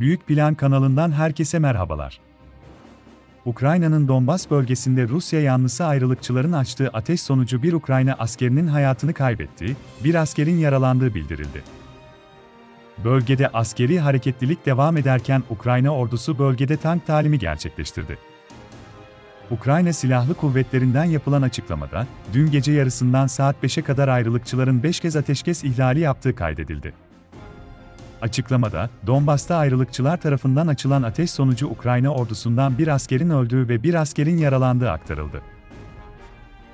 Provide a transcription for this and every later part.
Büyük Plan kanalından herkese merhabalar. Ukrayna'nın Donbas bölgesinde Rusya yanlısı ayrılıkçıların açtığı ateş sonucu bir Ukrayna askerinin hayatını kaybetti, bir askerin yaralandığı bildirildi. Bölgede askeri hareketlilik devam ederken Ukrayna ordusu bölgede tank talimi gerçekleştirdi. Ukrayna Silahlı Kuvvetlerinden yapılan açıklamada, dün gece yarısından saat 5'e kadar ayrılıkçıların 5 kez ateşkes ihlali yaptığı kaydedildi. Açıklamada, Donbas'ta ayrılıkçılar tarafından açılan ateş sonucu Ukrayna ordusundan bir askerin öldüğü ve bir askerin yaralandığı aktarıldı.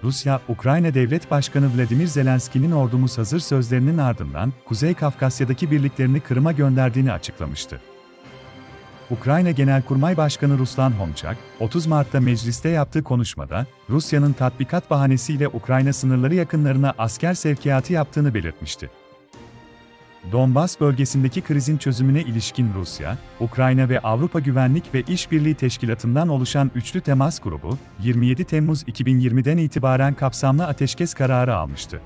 Rusya, Ukrayna Devlet Başkanı Vladimir Zelenski'nin ordumuz hazır sözlerinin ardından Kuzey Kafkasya'daki birliklerini Kırım'a gönderdiğini açıklamıştı. Ukrayna Genelkurmay Başkanı Ruslan Homçak, 30 Mart'ta mecliste yaptığı konuşmada, Rusya'nın tatbikat bahanesiyle Ukrayna sınırları yakınlarına asker sevkiyatı yaptığını belirtmişti. Donbas bölgesindeki krizin çözümüne ilişkin Rusya, Ukrayna ve Avrupa Güvenlik ve İşbirliği Teşkilatı'ndan oluşan üçlü temas grubu, 27 Temmuz 2020'den itibaren kapsamlı ateşkes kararı almıştı.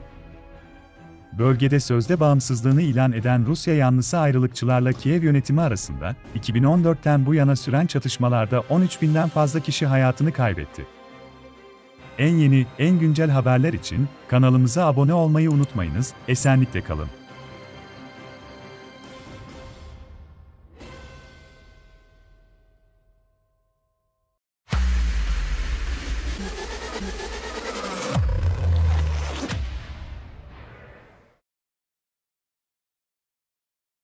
Bölgede sözde bağımsızlığını ilan eden Rusya yanlısı ayrılıkçılarla Kiev yönetimi arasında, 2014'ten bu yana süren çatışmalarda 13 binden fazla kişi hayatını kaybetti. En yeni, en güncel haberler için kanalımıza abone olmayı unutmayınız, esenlikle kalın.